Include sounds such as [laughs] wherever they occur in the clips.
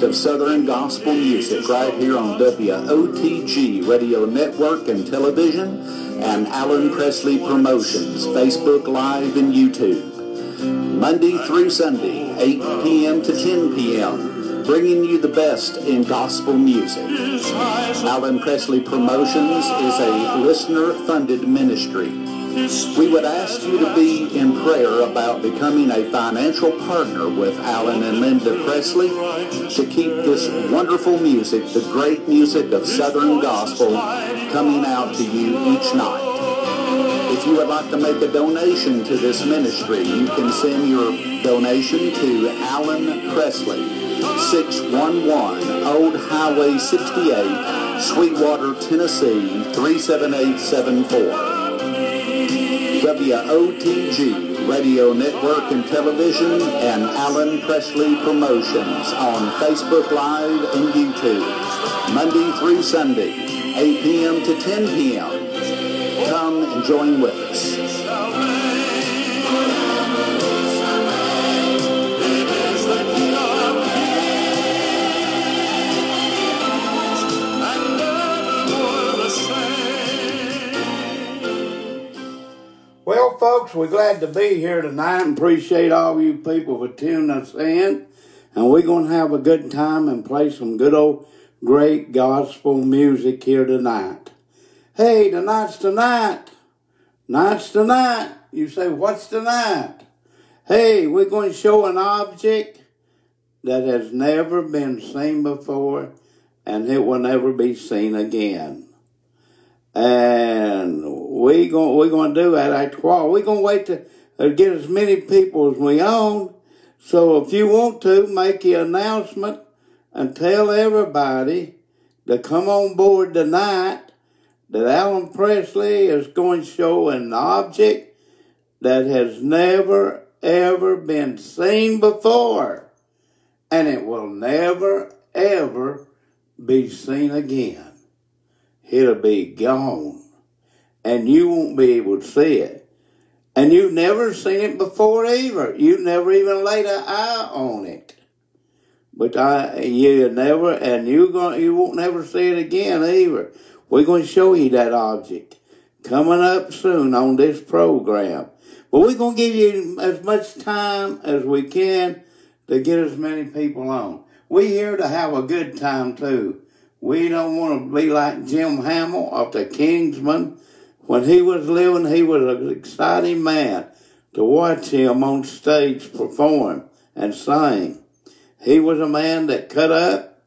best of Southern gospel music right here on WOTG Radio Network and Television and Allen Presley Promotions, Facebook Live and YouTube. Monday through Sunday, 8 p.m. to 10 p.m., bringing you the best in gospel music. Allen Presley Promotions is a listener-funded ministry. We would ask you to be in prayer about becoming a financial partner with Allen and Linda Presley to keep this wonderful music, the great music of Southern Gospel, coming out to you each night. If you would like to make a donation to this ministry, you can send your donation to Allen Presley, 611 Old Highway 68, Sweetwater, Tennessee, 37874. WOTG Radio Network and Television and Allen Presley Promotions on Facebook Live and YouTube. Monday through Sunday, 8 p.m. to 10 p.m. Come and join with us. We're glad to be here tonight and appreciate all you people for tuning us in. And we're going to have a good time and play some good old great gospel music here tonight. Hey, tonight's tonight. Night's tonight. You say, what's tonight? Hey, we're going to show an object that has never been seen before and it will never be seen again and we going we're going to do that after a while. We're going to wait to uh, get as many people as we own. So if you want to make the announcement and tell everybody to come on board tonight that Allen Presley is going to show an object that has never ever been seen before, and it will never ever be seen again it'll be gone. And you won't be able to see it. And you've never seen it before either. You've never even laid an eye on it. But I, you never, and you going, you won't never see it again either. We're going to show you that object coming up soon on this program. But we're going to give you as much time as we can to get as many people on. We're here to have a good time too. We don't want to be like Jim Hamill of the Kingsmen. When he was living, he was an exciting man to watch him on stage perform and sing. He was a man that cut up,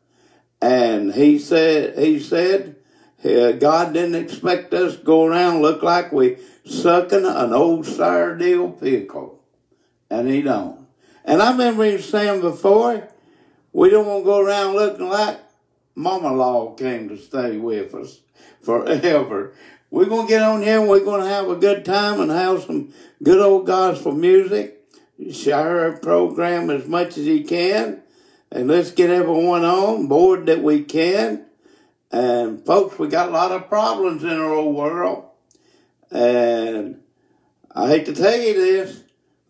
and he said, he said, God didn't expect us to go around look like we sucking an old sour deal pickle. And he don't. And I remember him saying before, we don't want to go around looking like Mama Law came to stay with us forever. We're going to get on here and we're going to have a good time and have some good old gospel music. Share our program as much as you can. And let's get everyone on board that we can. And folks, we got a lot of problems in our old world. And I hate to tell you this,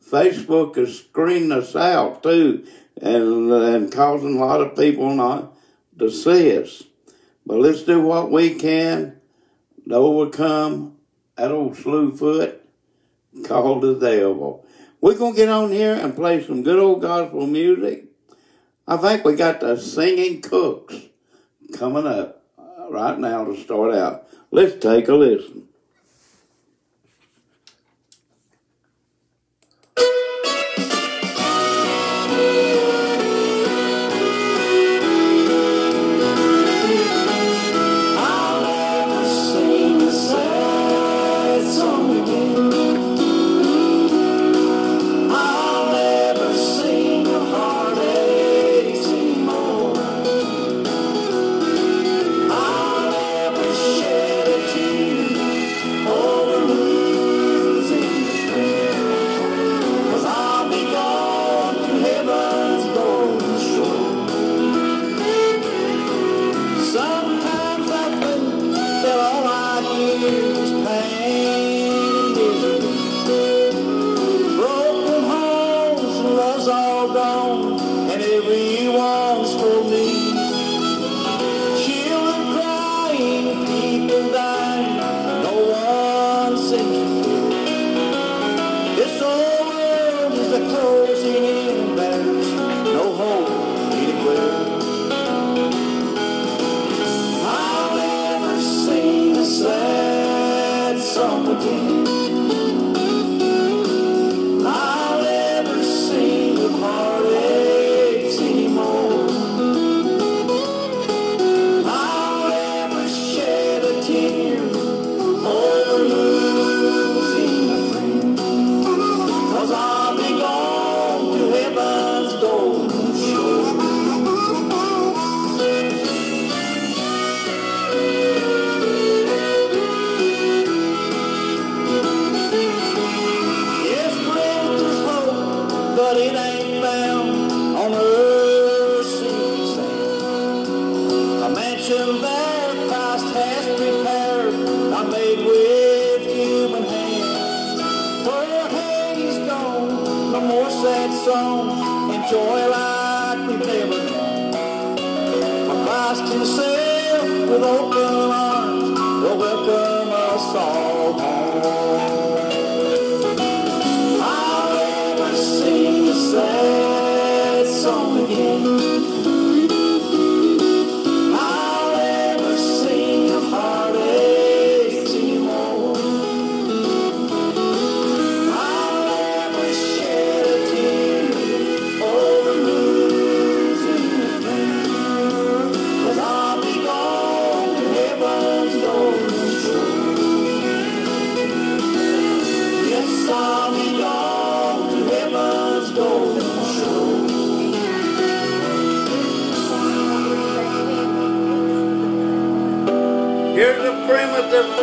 Facebook is screening us out too and, and causing a lot of people not to see us. But let's do what we can to overcome that old slewfoot called the devil. We're going to get on here and play some good old gospel music. I think we got the singing Cookes coming up uh, right now to start out. Let's take a listen.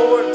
Primitive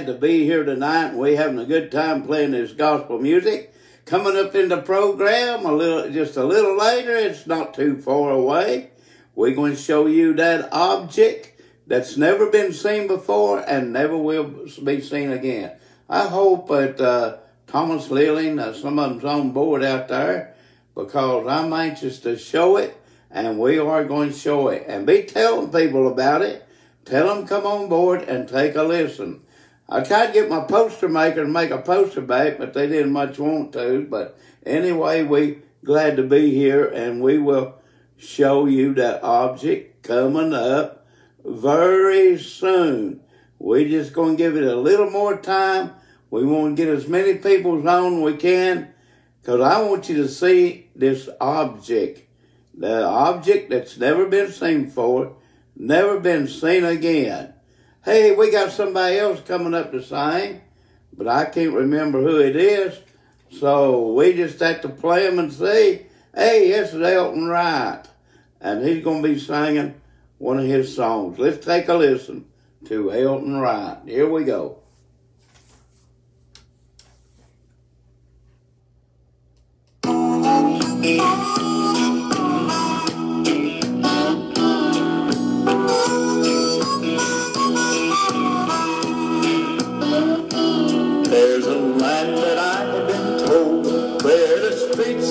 glad to be here tonight, and we having a good time playing this gospel music. Coming up in the program a little, just a little later. It's not too far away. We're going to show you that object that's never been seen before and never will be seen again. I hope that uh, Thomas Lilling, uh, some of them's on board out there, because I'm anxious to show it, and we are going to show it, and be telling people about it. Tell them come on board and take a listen. I tried to get my poster maker to make a poster back, but they didn't much want to. But anyway, we glad to be here, and we will show you that object coming up very soon. We're just going to give it a little more time. We want to get as many people on we can, because I want you to see this object, the object that's never been seen before, never been seen again. Hey, we got somebody else coming up to sing, but I can't remember who it is. So we just have to play him and see. Hey, this is Elton Wright, and he's going to be singing one of his songs. Let's take a listen to Elton Wright. Here we go. There's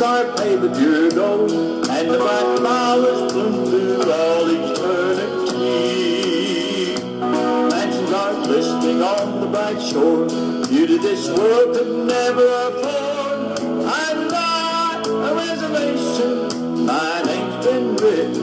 paved with pure gold and the bright flowers bloom through all eternity. Mansions are glistening on the bright shore, beauty this world could never afford. I've got a reservation, my name's been written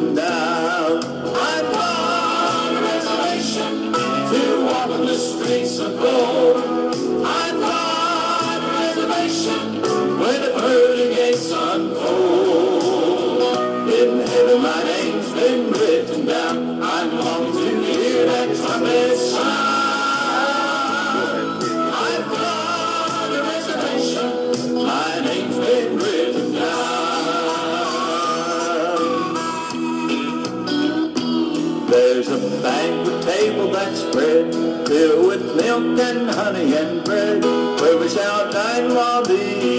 milk and honey and bread, where we shall dine while the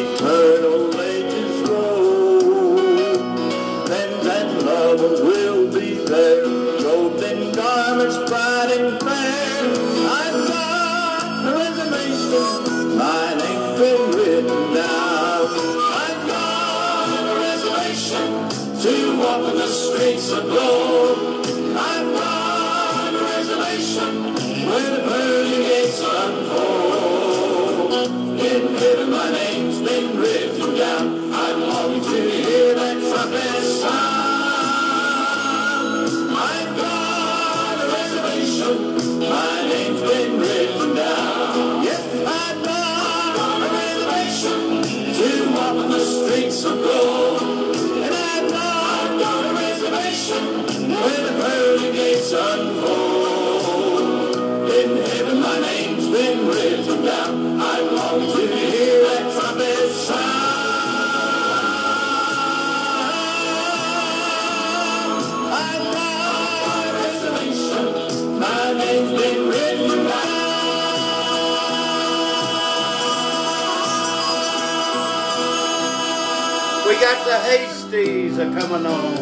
Hasties a coming on.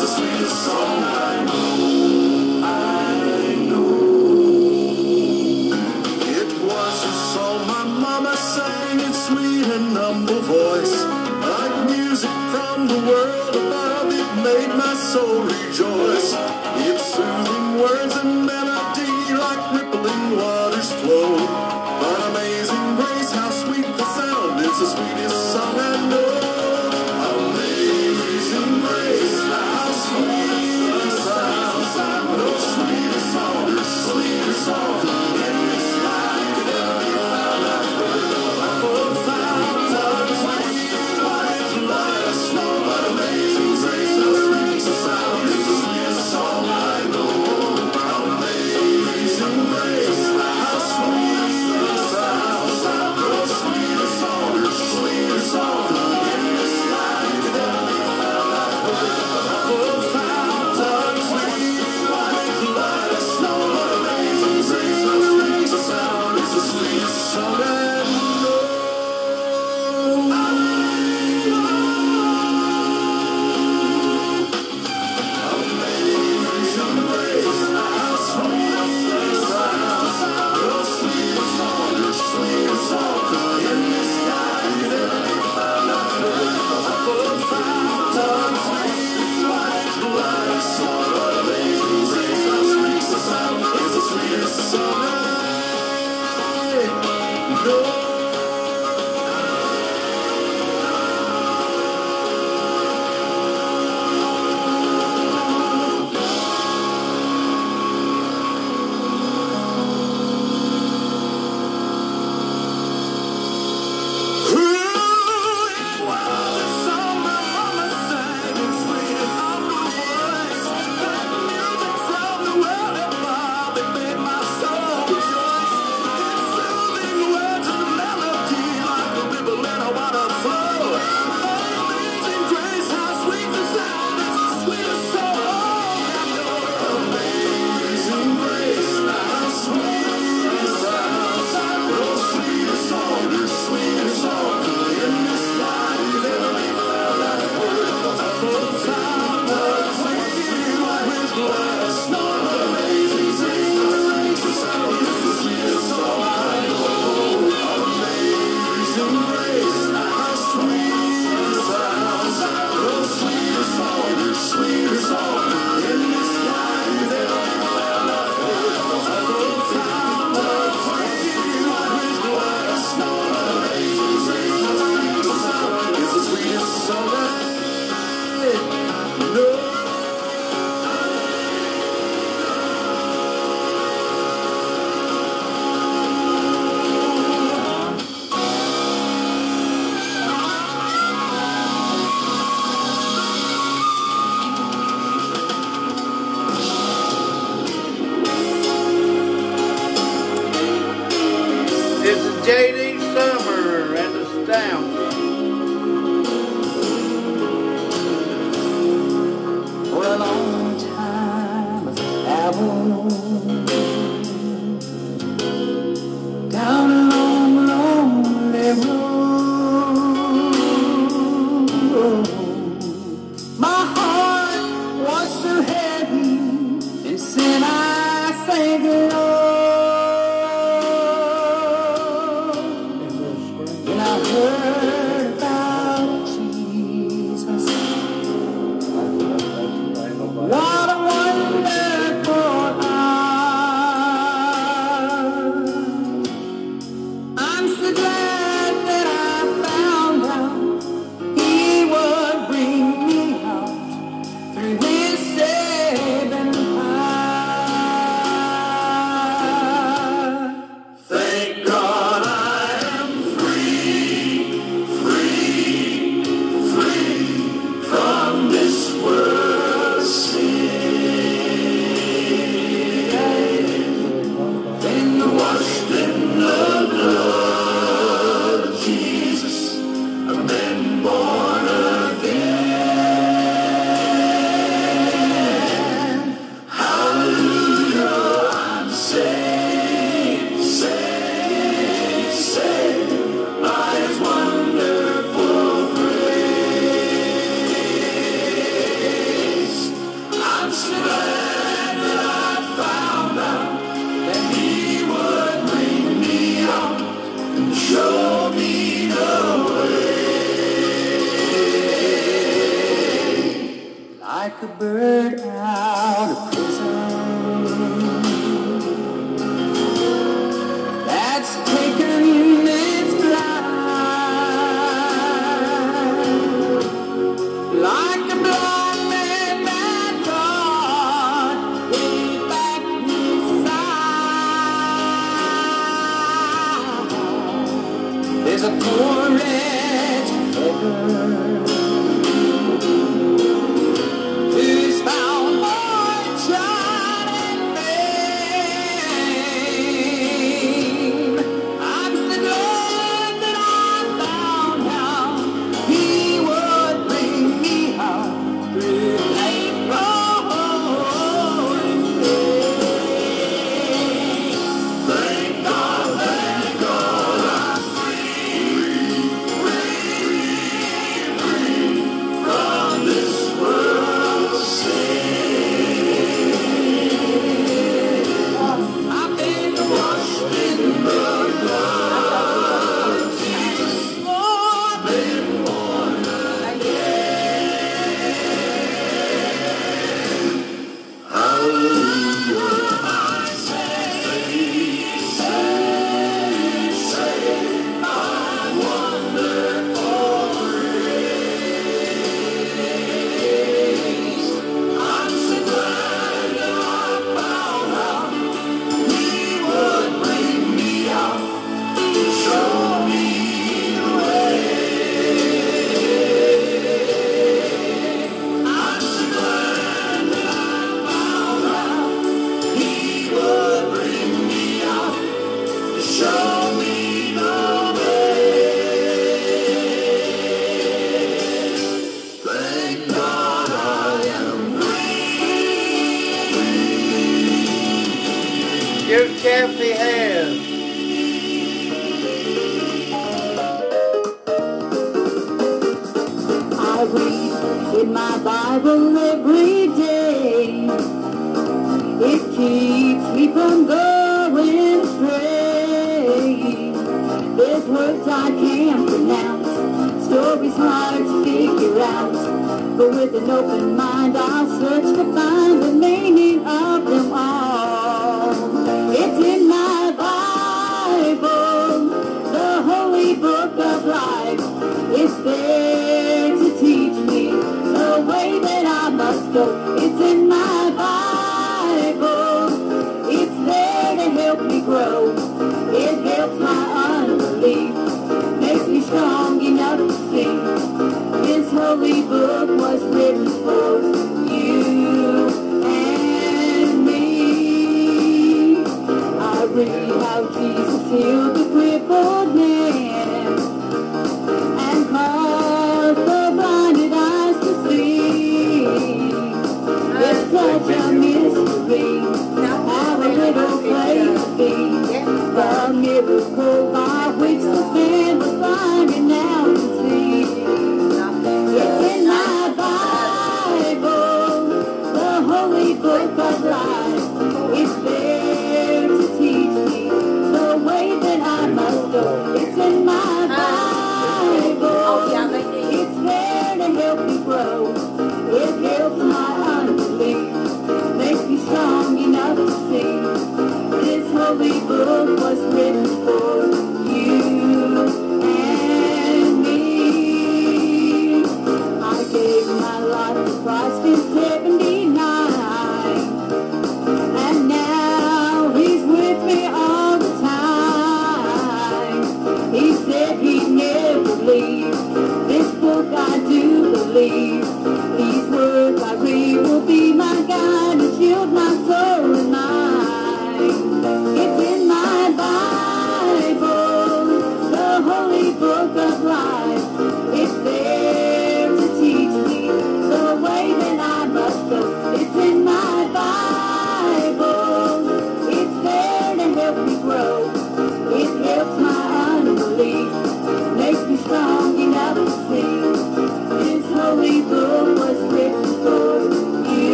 the sweetest song.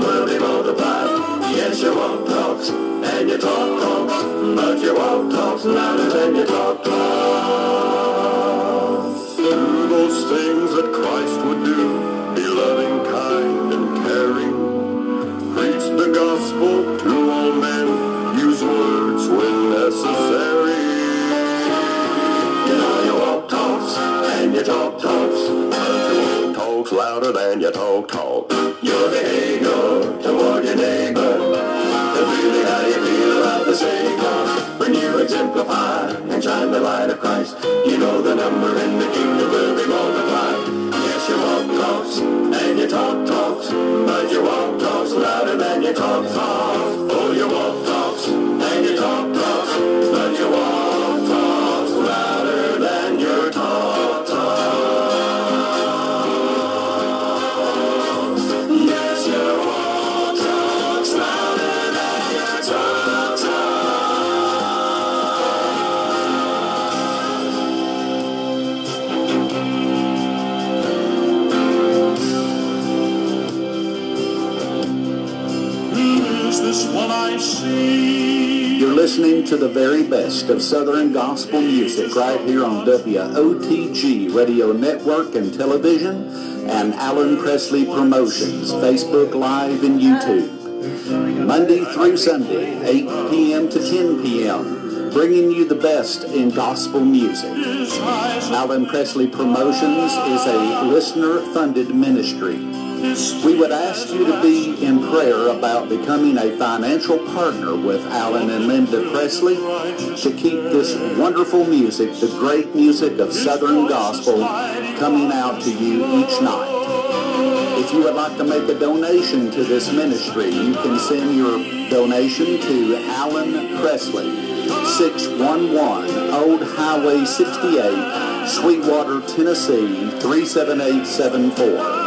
Will be multiplied. Yes, your walk talks and your talk talks, but your walk talks louder than your talk talks. Do those things that Christ would do. Be loving, kind, and caring. Preach the gospel to all men. Use words when necessary. You know you walk talks and you talk talks, but you walk talks louder than you talk talk. Your behavior toward your neighbor is really how you feel about the Savior. When you exemplify and shine the light of Christ, you know the number in the kingdom will be multiplied. Yes, you walk talks and you talk talks, but you walk talks louder than you talk talks. Oh, you walk talks listening to the very best of Southern gospel music right here on WOTG Radio Network and Television and Allen Presley Promotions, Facebook Live and YouTube. Monday through Sunday, 8 p.m. to 10 p.m., bringing you the best in gospel music. Allen Presley Promotions is a listener-funded ministry. We would ask you to be in prayer about becoming a financial partner with Allen and Linda Presley to keep this wonderful music, the great music of Southern Gospel, coming out to you each night. If you would like to make a donation to this ministry, you can send your donation to Allen Presley, 611 Old Highway 68, Sweetwater, Tennessee, 37874.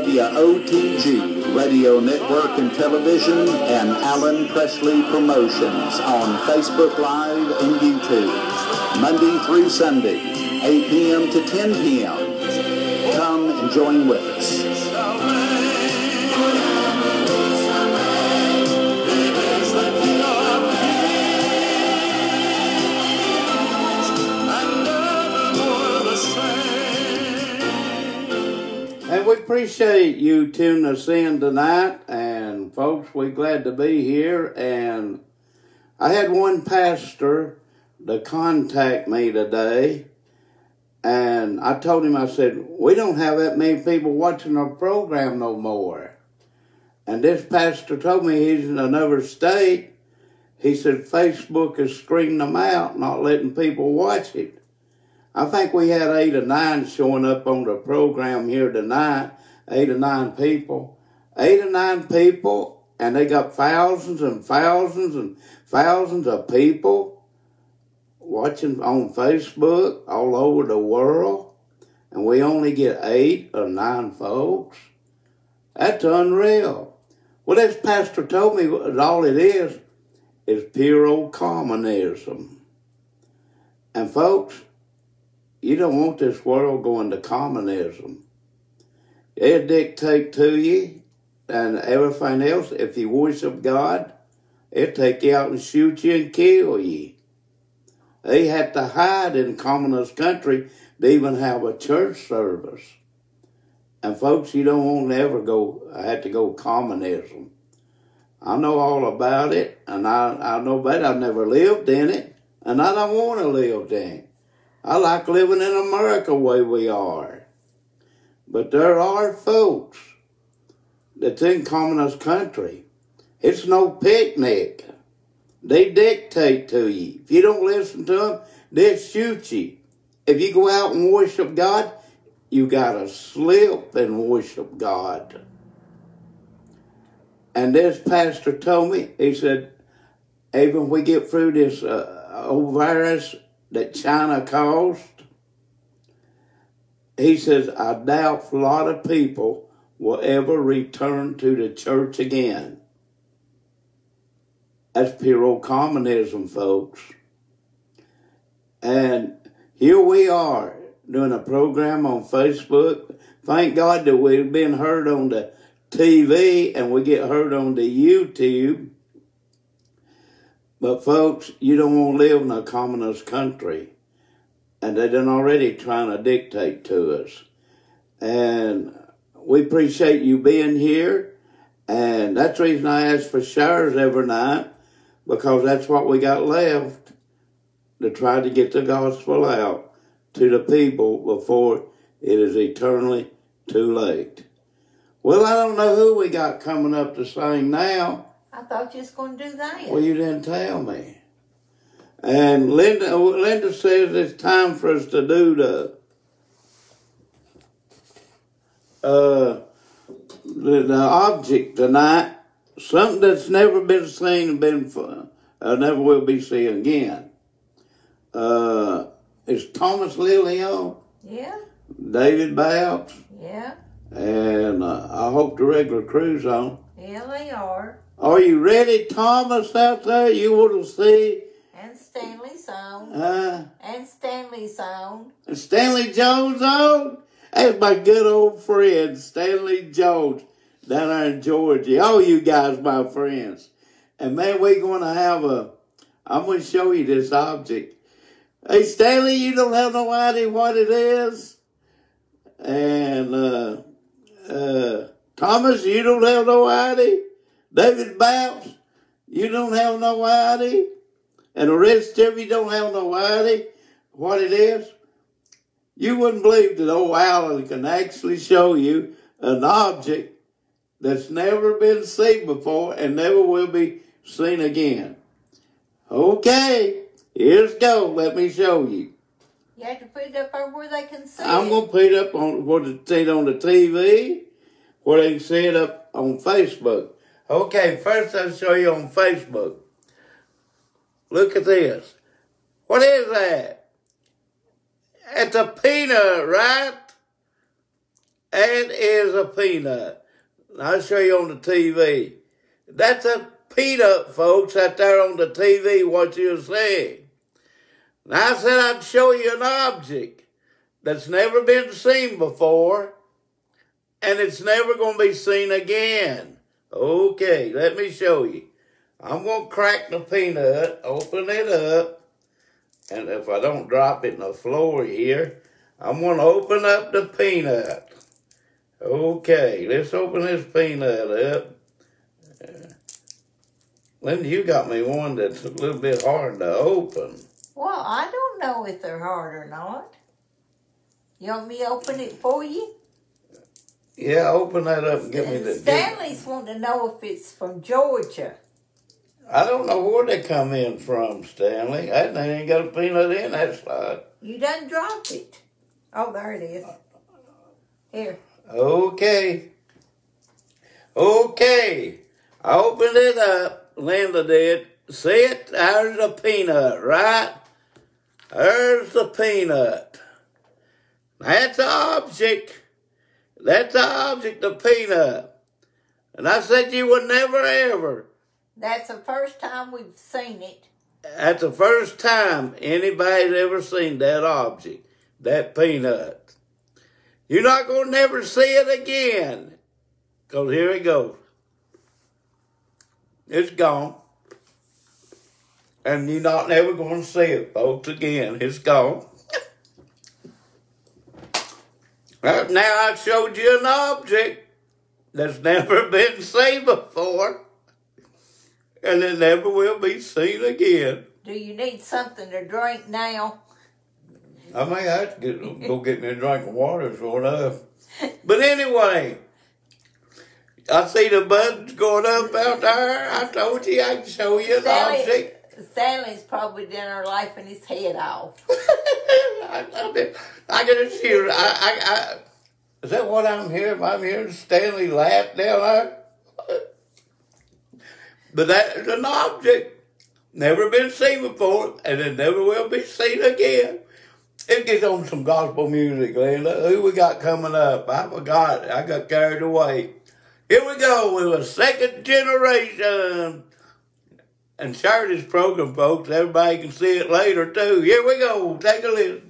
WOTG Radio Network and Television and Allen Presley Promotions on Facebook Live and YouTube. Monday through Sunday, 8 p.m. to 10 p.m. Come and join with us. Appreciate you tuning us in tonight. And folks, we're glad to be here. And I had one pastor to contact me today. And I told him, I said, we don't have that many people watching our program no more. And this pastor told me he's in another state. He said Facebook is screening them out, not letting people watch it. I think we had eight or nine showing up on the program here tonight, eight or nine people. Eight or nine people, and they got thousands and thousands and thousands of people watching on Facebook all over the world, and we only get eight or nine folks. That's unreal. Well, this pastor told me all it is is pure old communism. And folks, you don't want this world going to communism. They'll dictate to you and everything else. If you worship God, they'll take you out and shoot you and kill you. They had to hide in communist country to even have a church service. And folks, you don't want to ever go, I had to go communism. I know all about it, and I, I know it. I've never lived in it, and I don't want to live in it. I like living in America way we are. But there are folks that's in communist country. It's no picnic. They dictate to you. If you don't listen to them, they'll shoot you. If you go out and worship God, you gotta slip and worship God. And this pastor told me, he said, even we get through this uh, old virus that China caused, he says, I doubt a lot of people will ever return to the church again. That's pure old communism, folks. And here we are doing a program on Facebook. Thank God that we've been heard on the TV and we get heard on the YouTube. But folks, you don't want to live in a communist country. And they've done already trying to dictate to us. And we appreciate you being here. And that's the reason I ask for showers every night, because that's what we got left to try to get the gospel out to the people before it is eternally too late. Well, I don't know who we got coming up to sing now. I thought you was going to do that. Well, you didn't tell me. And Linda, Linda says it's time for us to do the uh, the, the object tonight. Something that's never been seen and been uh, never will be seen again. Uh, it's Thomas Lillion, yeah, David Bouts, yeah, and uh, I hope the regular crew's on. yeah, they are. Are you ready, Thomas, out there? You want to see? And Stanley's on. Uh, And Stanley's on. Stanley Jones on? That's my good old friend, Stanley Jones, down there in Georgia. All you guys, my friends. And man, we're going to have a, I'm going to show you this object. Hey, Stanley, you don't have no idea what it is? And, uh, uh, Thomas, you don't have no idea? David Bounce, you don't have no idea? And the rest of you don't have no idea what it is? You wouldn't believe that old Allen can actually show you an object that's never been seen before and never will be seen again. Okay, here's go. Let me show you. You have to put it up over where they can see I'm it. gonna put it up on what see it on the TV, where they can see it up on Facebook. Okay, first I'll show you on Facebook. Look at this. What is that? It's a peanut, right? It is a peanut. I'll show you on the TV. That's a peanut, folks, out there on the TV, what you're seeing. Now I said I'd show you an object that's never been seen before, and it's never going to be seen again. Okay, let me show you. I'm going to crack the peanut, open it up, and if I don't drop it in the floor here, I'm going to open up the peanut. Okay, let's open this peanut up. Linda, you got me one that's a little bit hard to open. Well, I don't know if they're hard or not. You want me to open it for you? Yeah, open that up and give me the. Stanley's wanting to know if it's from Georgia. I don't know where they come in from, Stanley. Thing ain't got a peanut in that slide. You done dropped it. Oh, there it is. Here. Okay. Okay. I opened it up. Linda did. See it? There's a peanut, right? There's the peanut. That's the object. That's the object, the peanut. And I said you would never ever. That's the first time we've seen it. That's the first time anybody's ever seen that object, that peanut. You're not going to never see it again. Because here it goes. It's gone. And you're not never going to see it, folks, again. It's gone. Uh, now I've showed you an object that's [laughs] never been seen before. And it never will be seen again. Do you need something to drink now? I may have to get, go get me a drink of water, sure enough. But anyway, I see the buttons going up out there. I told you I can show you an Sally, object. Stanley's probably dinner laughing his head off. [laughs] I, I, I can just hear. I, I, I, is that what I'm hearing? I'm hearing Stanley laugh down there. [laughs] But that is an object never been seen before, and it never will be seen again. It gets on some gospel music, Linda. Who we got coming up? I forgot. I got carried away. Here we go with a second generation. And share this program, folks. Everybody can see it later, too. Here we go. Take a listen.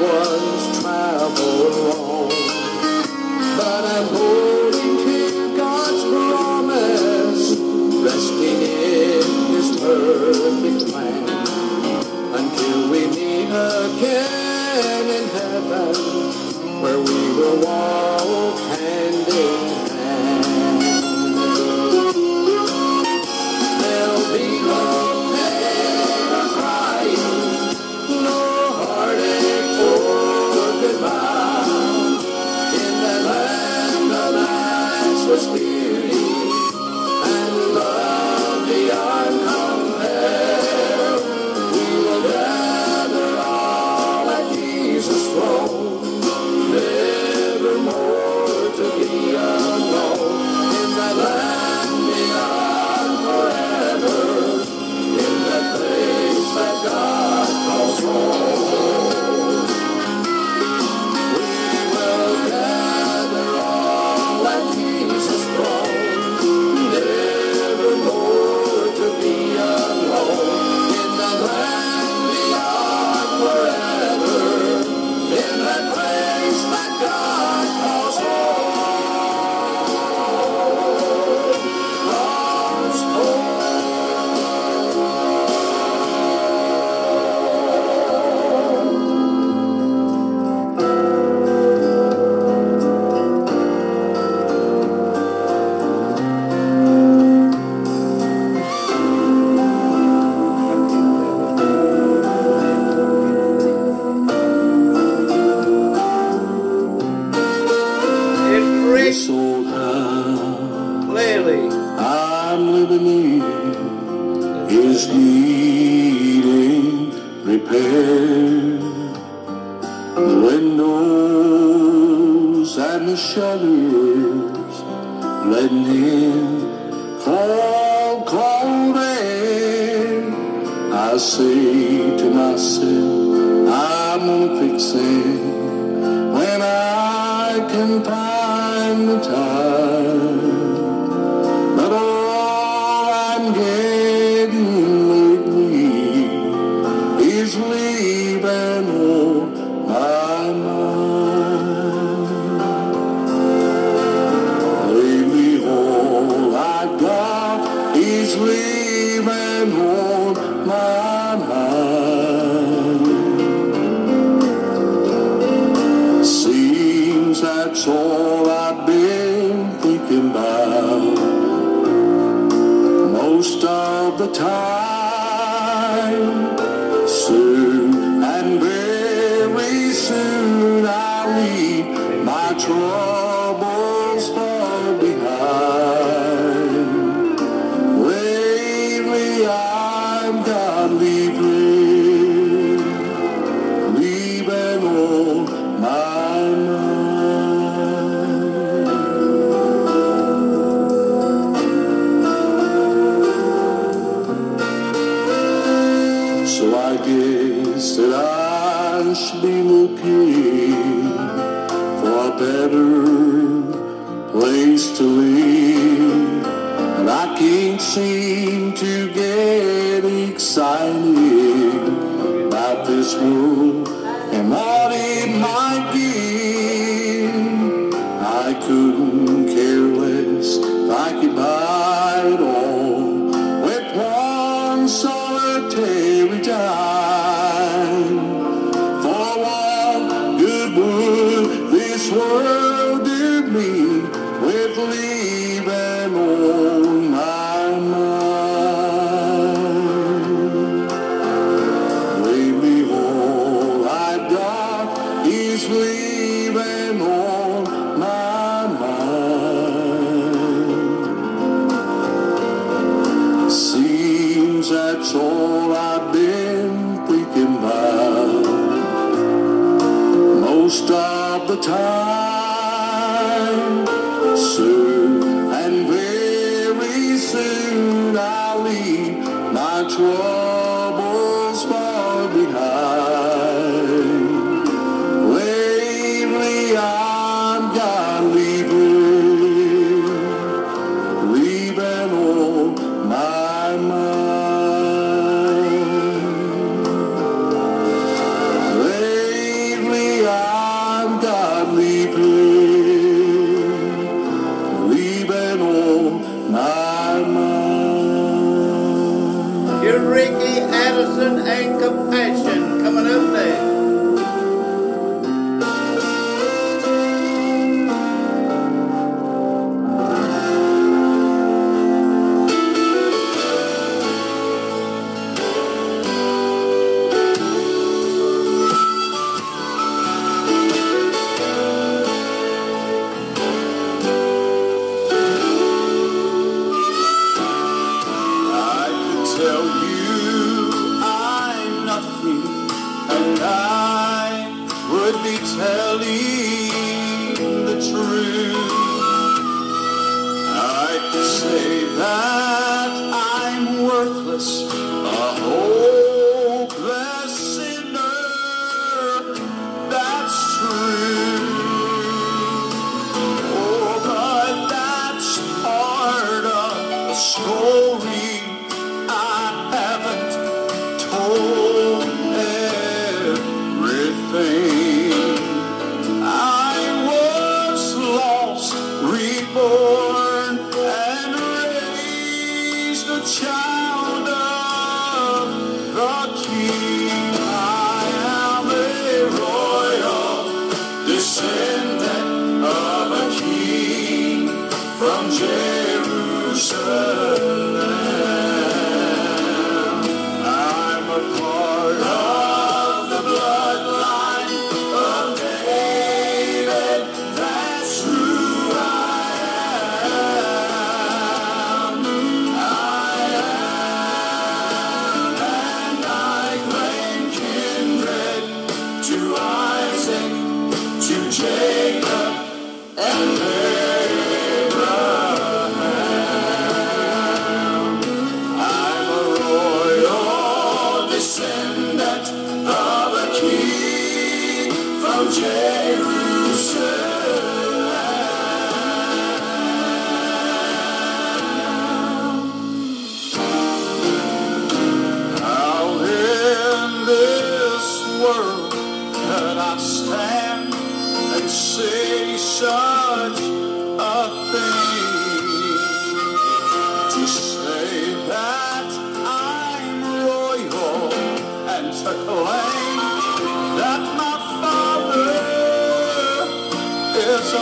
Loved travel alone.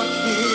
Is a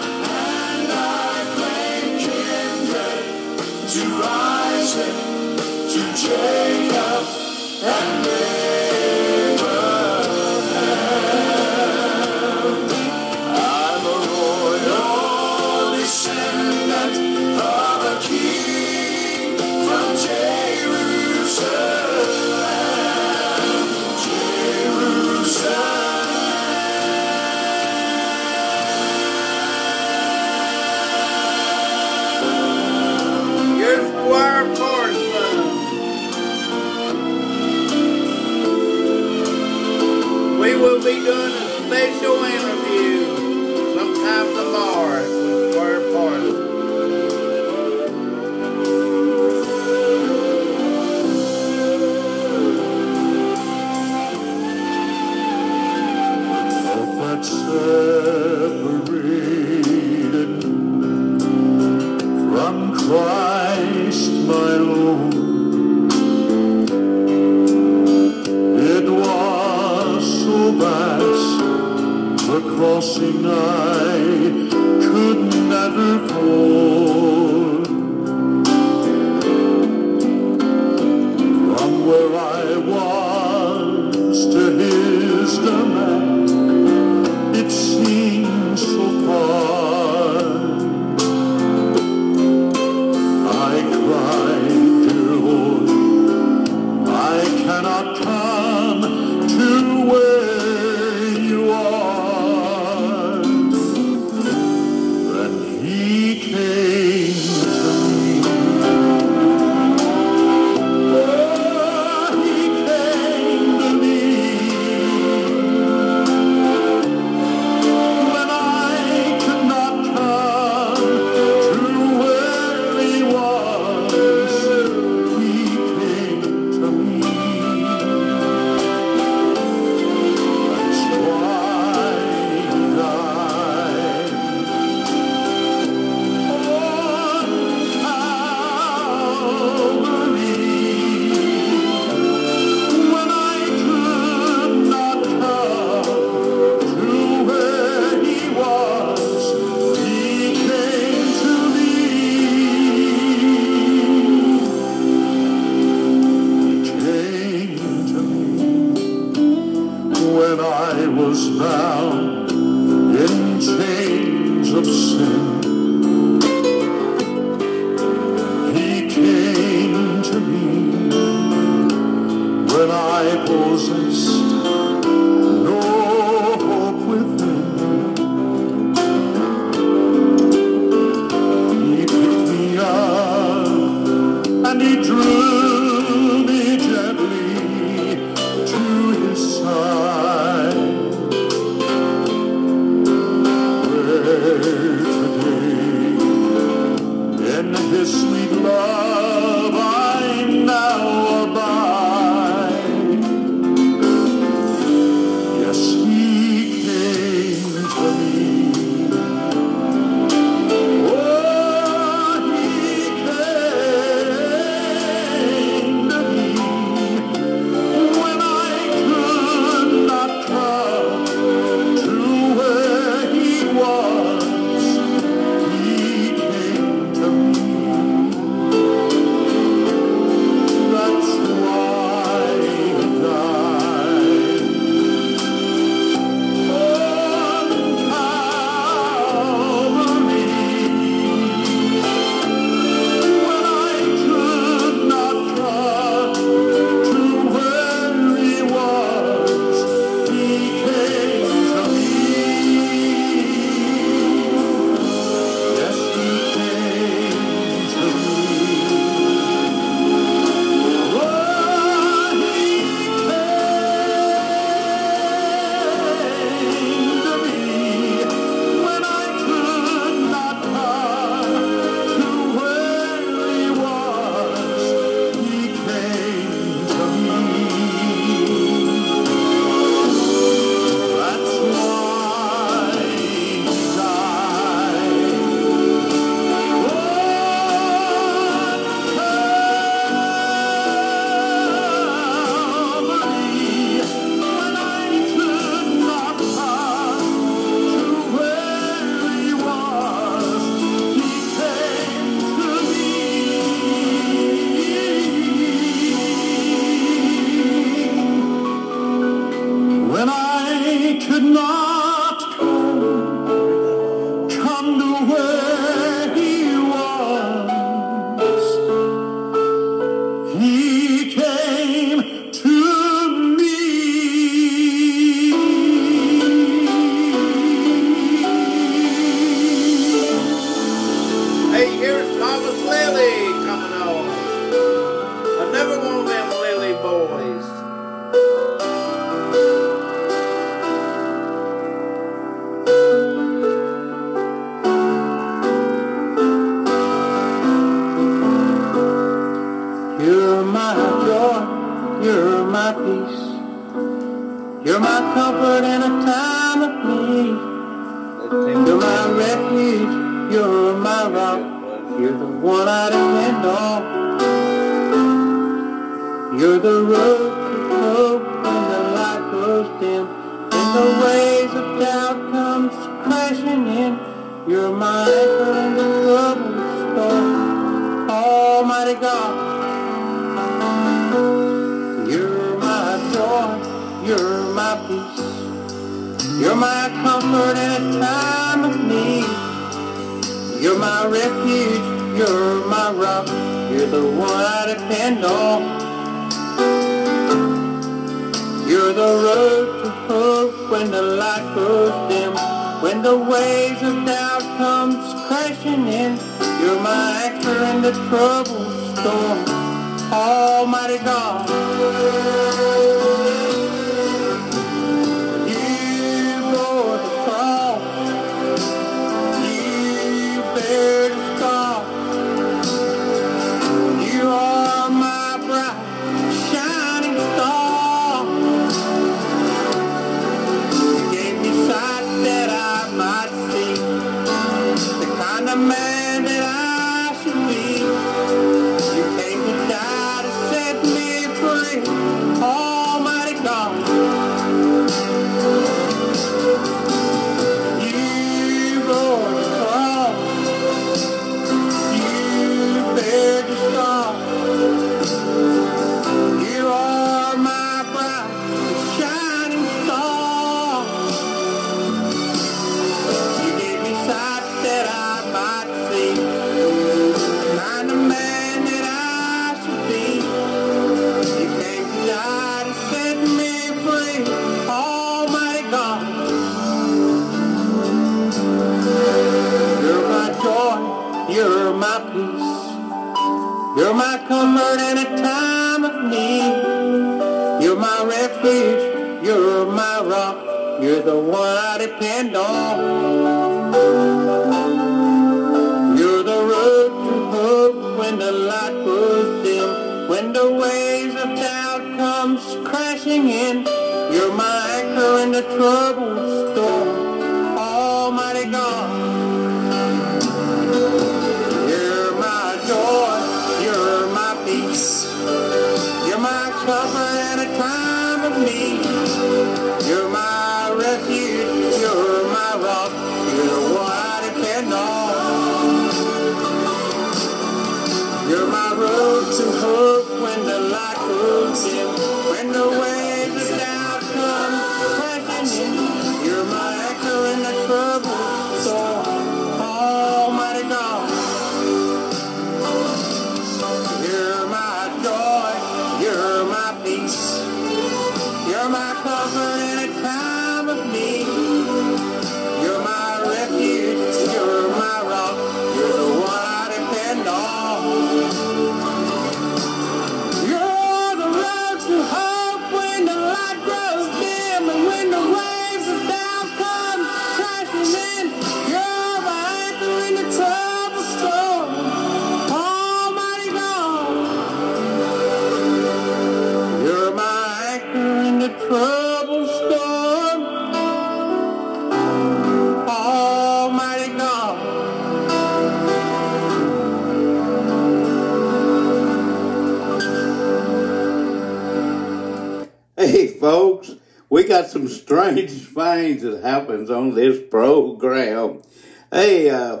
that happens on this program. Hey, uh,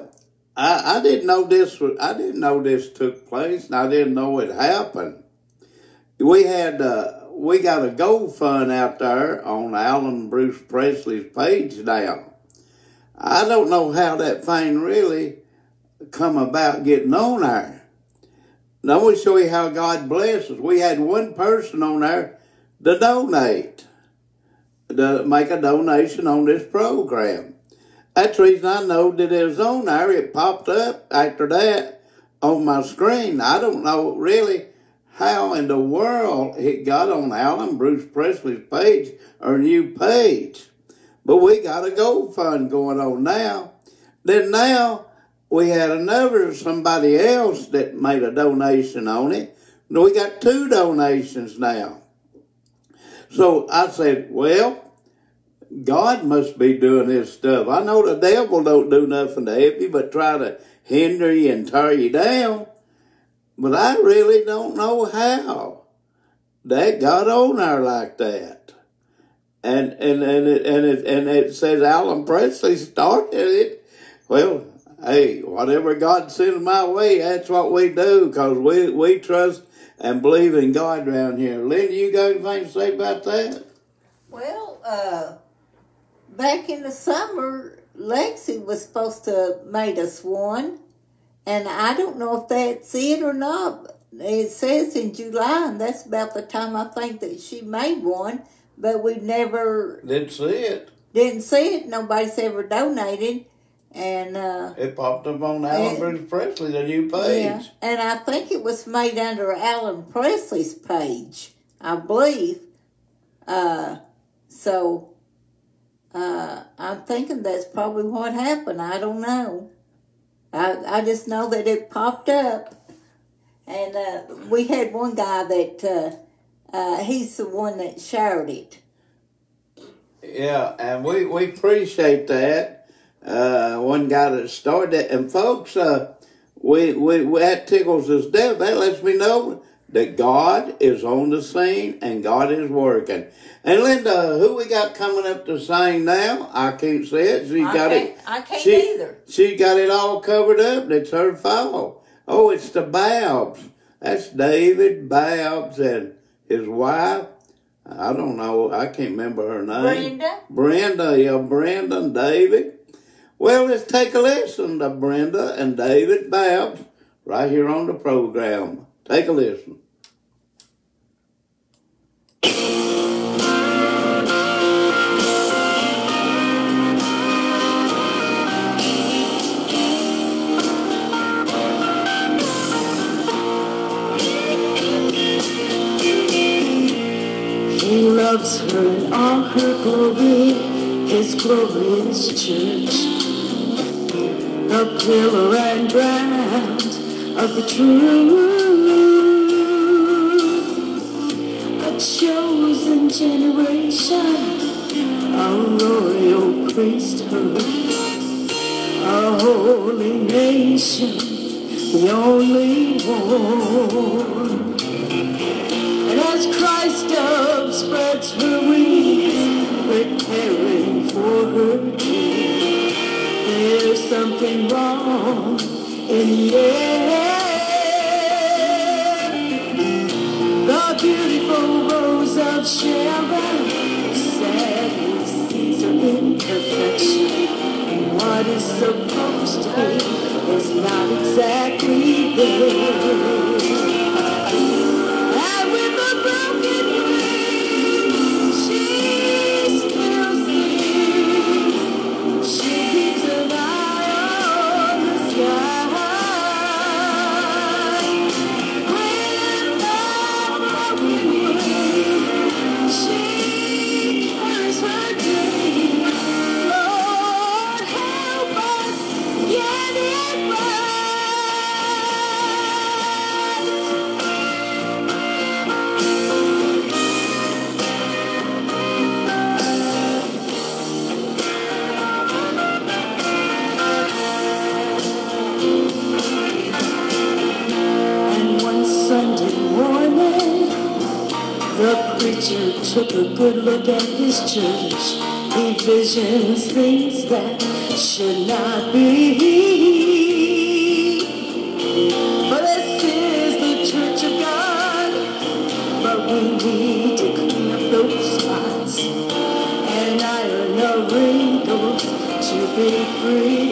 I, I didn't know this I didn't know this took place, and I didn't know it happened. We had, uh, we got a gold fund out there on Allen Bruce Presley's page now. I don't know how that thing really come about getting on there. Now, to show you how God blesses. We had one person on there to donate, to make a donation on this program. That's the reason I know that it was on there. It popped up after that on my screen. I don't know really how in the world it got on Allen Bruce Presley's page or new page. But we got a gold fund going on now. Then now we had another somebody else that made a donation on it. We got two donations now. So I said, well, God must be doing this stuff. I know the devil don't do nothing to help you but try to hinder you and tear you down. But I really don't know how that got on there like that. And and and it and it and it says Allen Presley started it. Well, hey, whatever God sends my way, that's what we do because we, we trust and believe in God around here. Linda, you got anything to say about that? Well, uh, back in the summer, Lexi was supposed to made us one, and I don't know if that's it or not. It says in July, and that's about the time I think that she made one, but we never Didn't see it. didn't see it. Nobody's ever donated, and uh, It popped up on Allen Yeah. Bruce Presley, the new page. yeah, and I think it was made under Allen Presley's page, I believe. Uh, so uh, I'm thinking that's probably what happened. I don't know. I I just know that it popped up, and uh, we had one guy that uh, uh, he's the one that shared it. Yeah, and we, we appreciate that. Uh, one guy that started it. And folks, uh, we, we, we, that tickles us death. That lets me know that God is on the scene and God is working. And Linda, who we got coming up to sing now? I can't see it. She I got it. I can't she, either. She got it all covered up. It's her fault. Oh, it's the Babs. That's David Babs and his wife. I don't know. I can't remember her name. Brenda? Brenda, yeah, Brenda and David. Well, let's take a listen to Brenda and David Babs right here on the program. Take a listen. He loves her in all her glory, his glorious church. The pillar and ground of the truth. A chosen generation, a royal priesthood, a holy nation, the only one. And as Christ dove spreads her wings, preparing for her king, there's something wrong in the air. The beautiful rose of Sharon sadly sees her imperfection. And what is supposed to be is not exactly the took a good look at his church. He visions things that should not be. For this is the church of God, but we those spots and iron wrinkles to be free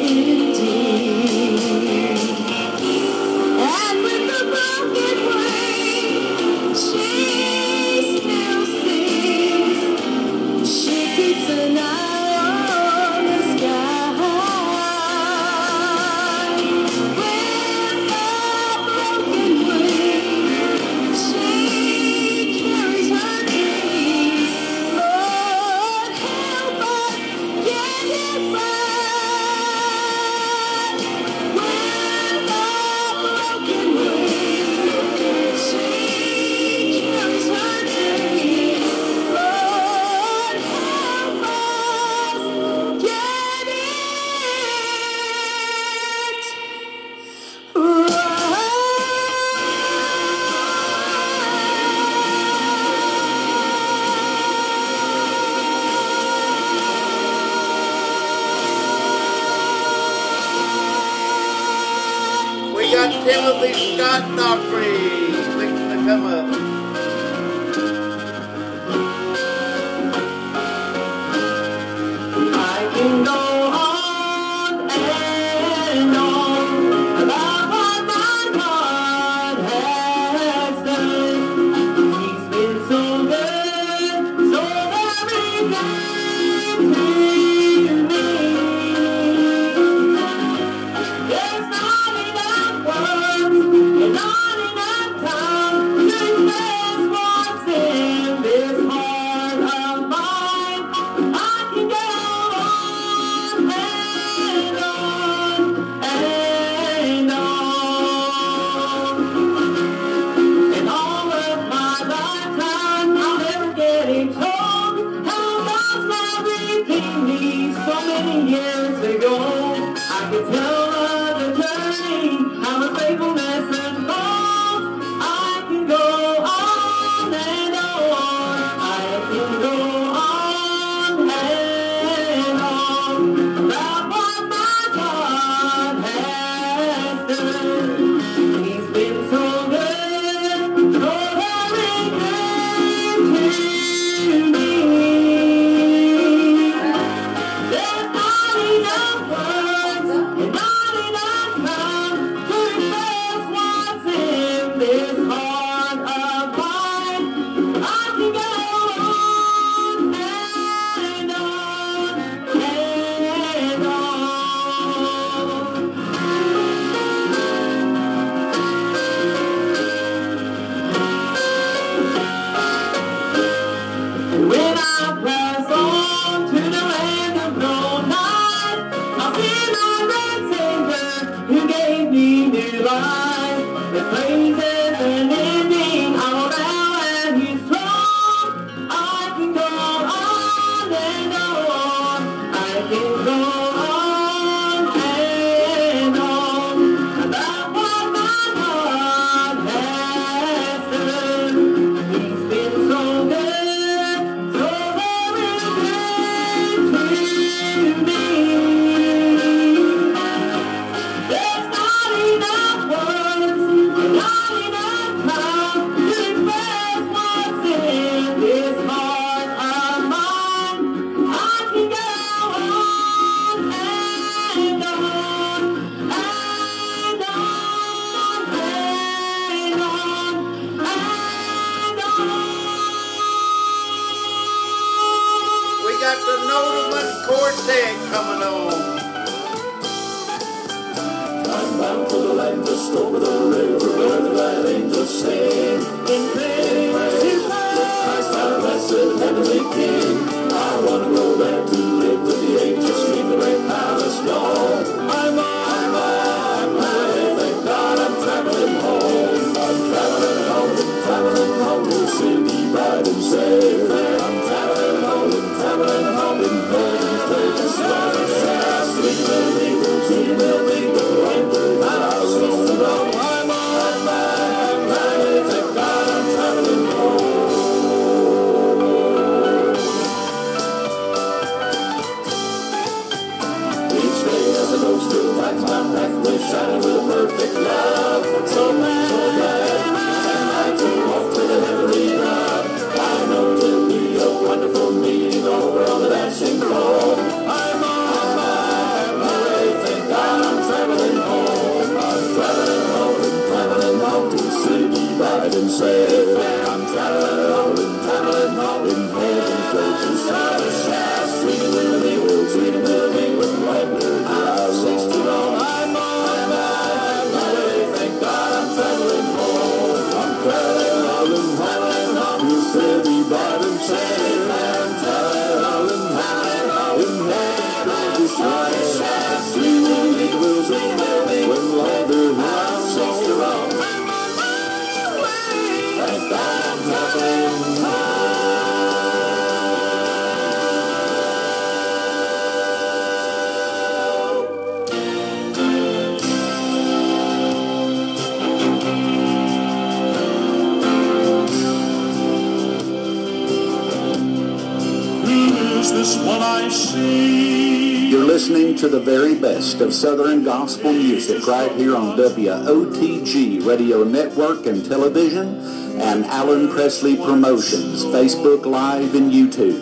of Southern gospel music right here on WOTG Radio Network and Television and Allen Presley Promotions, Facebook Live and YouTube.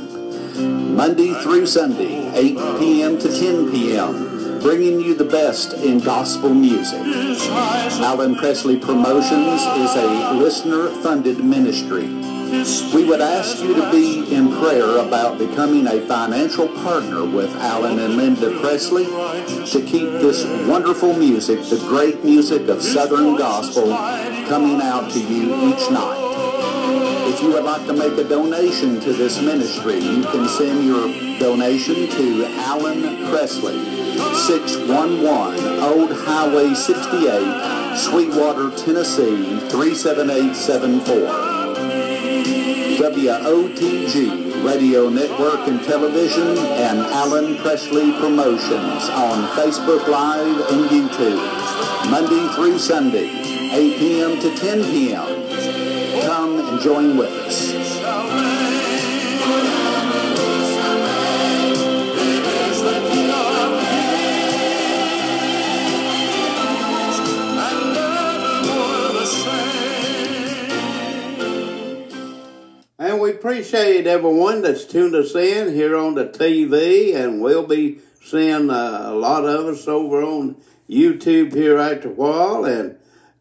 Monday through Sunday, 8 p.m. to 10 p.m., bringing you the best in gospel music. Allen Presley Promotions is a listener-funded ministry. We would ask you to be in prayer about becoming a financial partner with Allen and Linda Presley to keep this wonderful music, the great music of Southern Gospel, coming out to you each night. If you would like to make a donation to this ministry, you can send your donation to Allen Presley, 611 Old Highway 68, Sweetwater, Tennessee, 37874. WOTG Radio Network and Television and Allen Presley Promotions on Facebook Live and YouTube. Monday through Sunday, 8 p.m. to 10 p.m. Come and join with us. We appreciate everyone that's tuned us in here on the TV, and we'll be seeing uh, a lot of us over on YouTube here after a while, and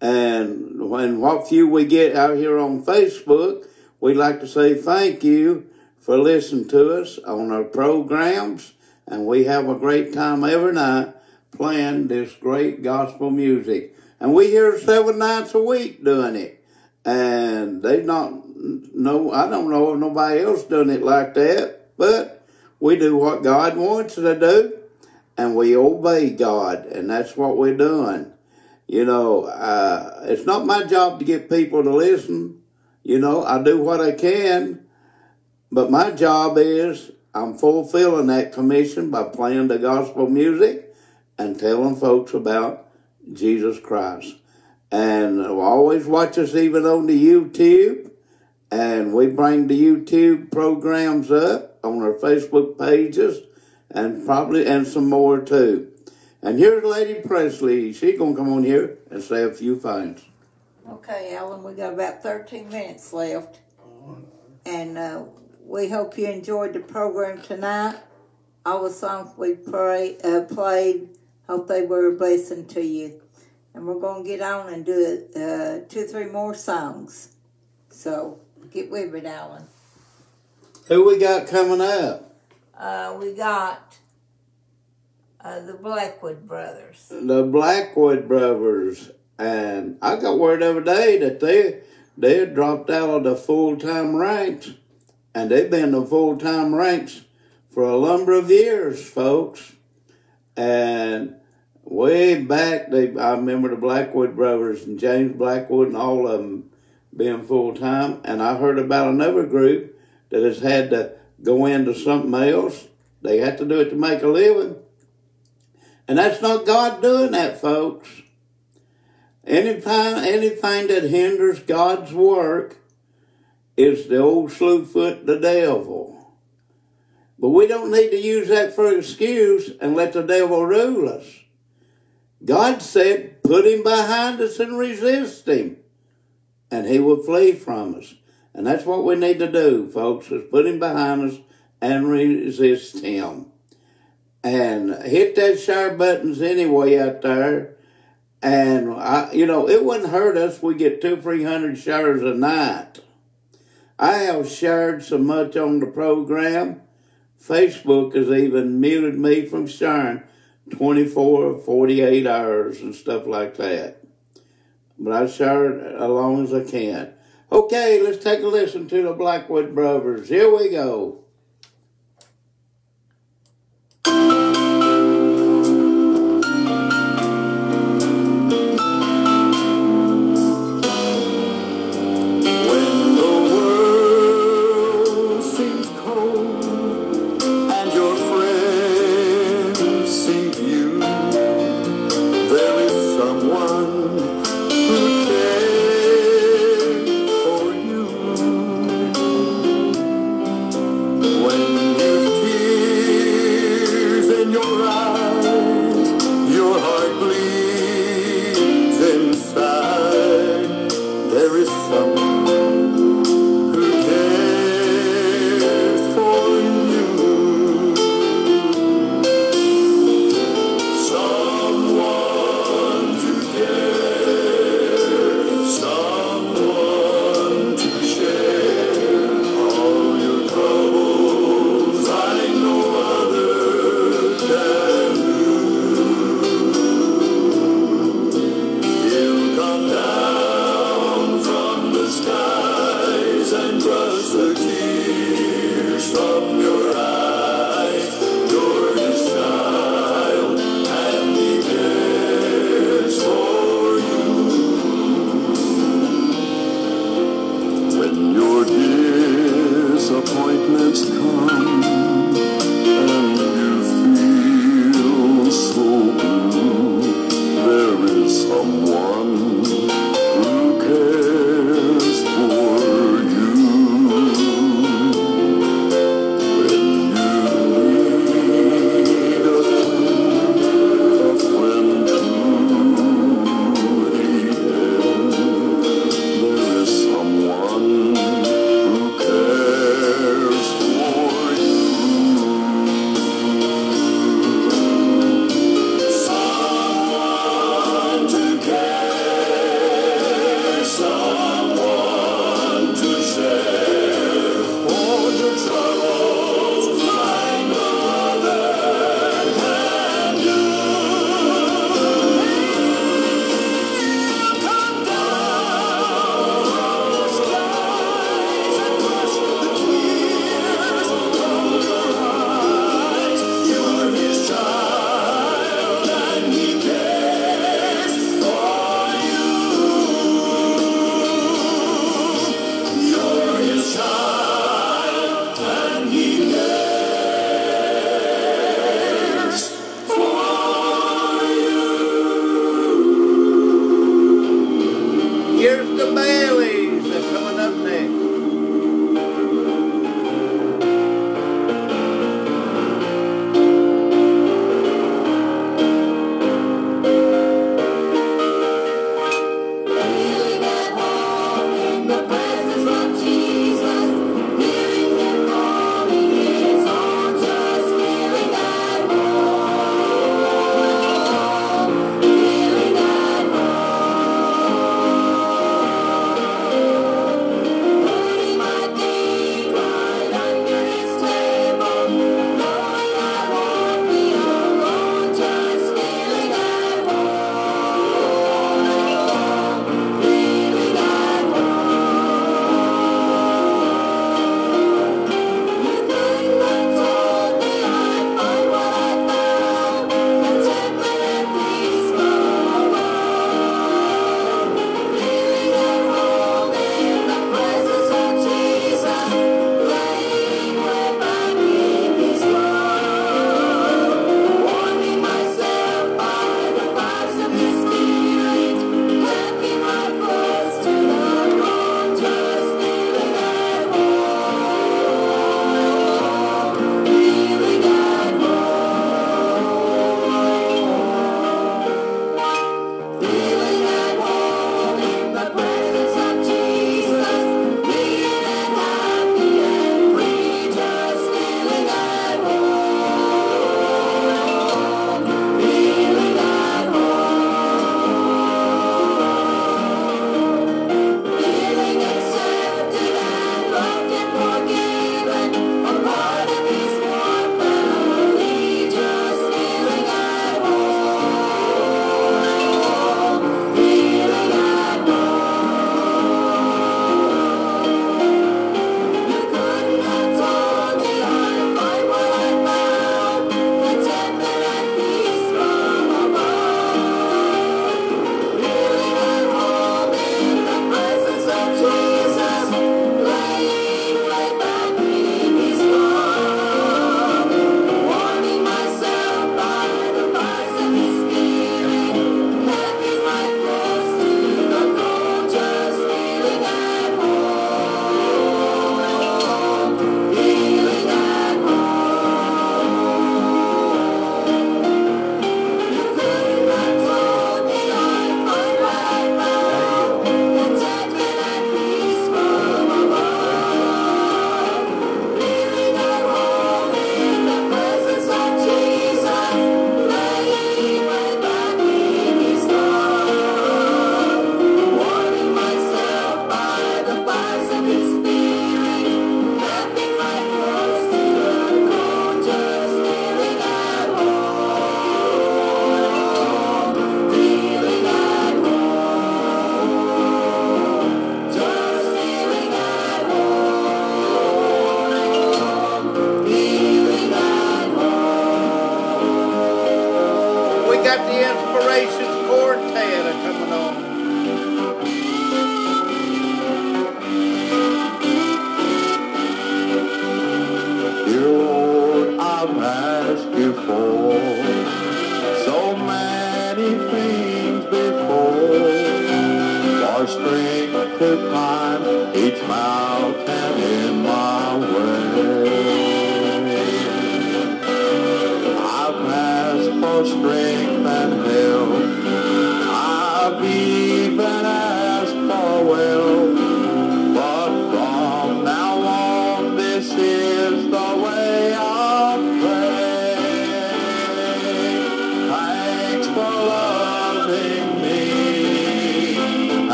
and when what few we get out here on Facebook, we'd like to say thank you for listening to us on our programs, and we have a great time every night playing this great gospel music, and we here seven nights a week doing it, and they not no, I don't know if nobody else done it like that, but we do what God wants to do, and we obey God, and that's what we're doing. You know, uh, it's not my job to get people to listen. You know, I do what I can, but my job is I'm fulfilling that commission by playing the gospel music and telling folks about Jesus Christ. And always watch us even on the YouTube and we bring the YouTube programs up on our Facebook pages and probably and some more too. And here's Lady Presley. She's gonna come on here and say a few things. Okay, Allen, we got about 13 minutes left. And uh, we hope you enjoyed the program tonight. All the songs we pray, uh, played, hope they were a blessing to you. And we're going to get on and do uh, two, three more songs. So get with it, Allen. Who we got coming up? Uh, we got uh, the Blackwood Brothers. The Blackwood Brothers. And I got word the other day that they they had dropped out of the full time ranks. And they've been the full time ranks for a number of years, folks. And way back, they I remember the Blackwood brothers and James Blackwood and all of them being full time. And I heard about another group that has had to go into something else. They had to do it to make a living. And that's not God doing that, folks. Anytime, anything that hinders God's work is the old slewfoot, the devil. But we don't need to use that for excuse and let the devil rule us. God said, put him behind us and resist him, and he will flee from us. And that's what we need to do, folks, is put him behind us and resist him. And hit that share buttons anyway out there. And, I, you know, it wouldn't hurt us. We get two, three hundred shares a night. I have shared so much on the program. Facebook has even muted me from sharing 24 or 48 hours and stuff like that. But I share it as long as I can. Okay, let's take a listen to the Blackwood Brothers. Here we go.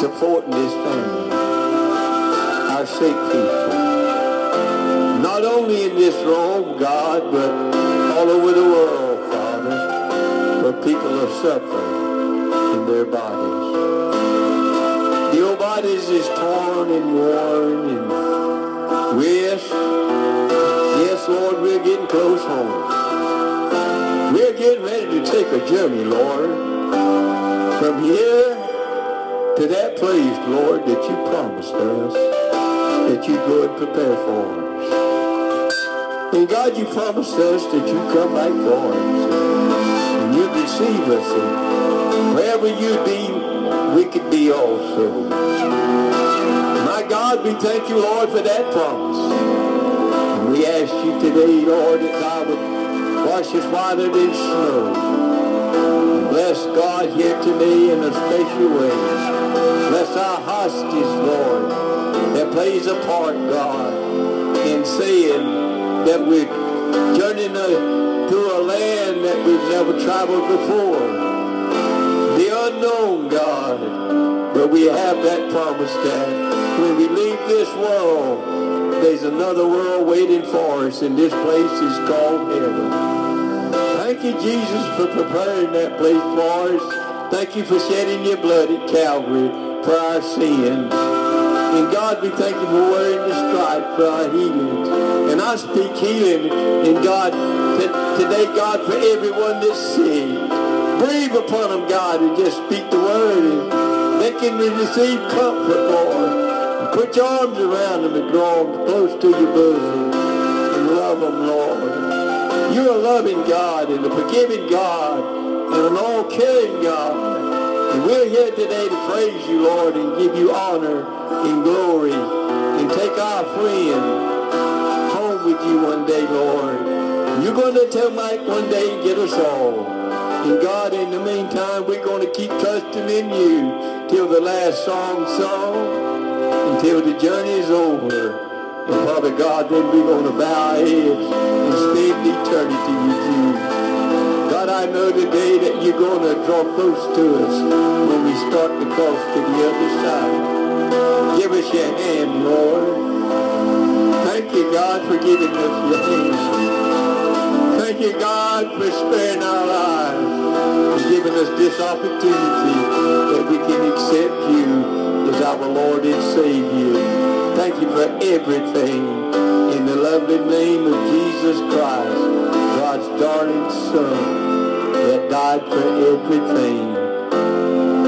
Supporting this family, our sick people. Not only in this room, God, but all over the world, Father, where people are suffering in their bodies. Old bodies is torn and worn and yes, yes, Lord, we're getting close home. We're getting ready to take a journey, Lord, from here place, Lord, that you promised us, that you go and prepare for us. And God, you promised us that you come back for us, and you'd receive us, and wherever you be, we could be also. My God, we thank you, Lord, for that promise. And we ask you today, Lord, that thou would wash us whiter than snow. Bless God here today in a special way. Bless our hostage, Lord, that plays a part, God, in saying that we're journeying uh, to a land that we've never traveled before. The unknown, God. But we have that promise that when we leave this world, there's another world waiting for us, and this place is called heaven. Thank you, Jesus, for preparing that place for us. Thank you for shedding your blood at Calvary for our sins. And God, we thank you for wearing the stripe for our healing. And I speak healing. And God, today, God, for everyone that's sick, breathe upon them, God, and just speak the word. And they can receive comfort, Lord. Put your arms around them and draw them close to your bosom. And love them, Lord. You're a loving God and a forgiving God and an all-caring God. And we're here today to praise you, Lord, and give you honor and glory and take our friend home with you one day, Lord. You're going to tell Mike one day and get us all. And God, in the meantime, we're going to keep trusting in you till the last song song, until the journey is over. And Father God, then we're going to bow our heads eternity with you. God, I know today that you're going to draw close to us when we start to cross to the other side. Give us your hand, Lord. Thank you, God, for giving us your hand. Thank you, God, for sparing our lives and giving us this opportunity that we can accept you as our Lord and Savior. Thank you for everything. In the lovely name of Jesus Christ, God's darling Son, that died for everything.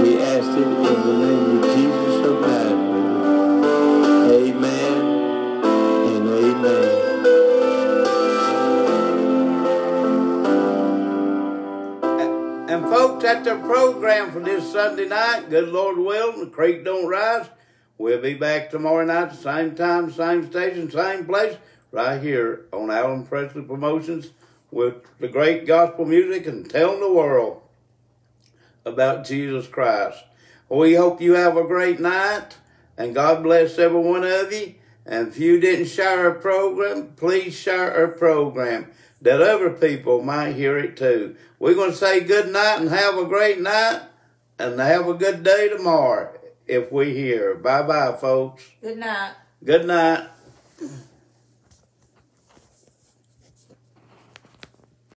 We ask it in the name of Jesus of Nazareth. Amen and amen. And folks, that's our program for this Sunday night. Good Lord willing, the creek don't rise. We'll be back tomorrow night, same time, same station, same place, right here on Allen Presley Promotions with the great gospel music and telling the world about Jesus Christ. We hope you have a great night and God bless every one of you. And if you didn't share our program, please share our program that other people might hear it too. We're going to say good night and have a great night and have a good day tomorrow if we hear. Bye bye, folks. Good night. Good night.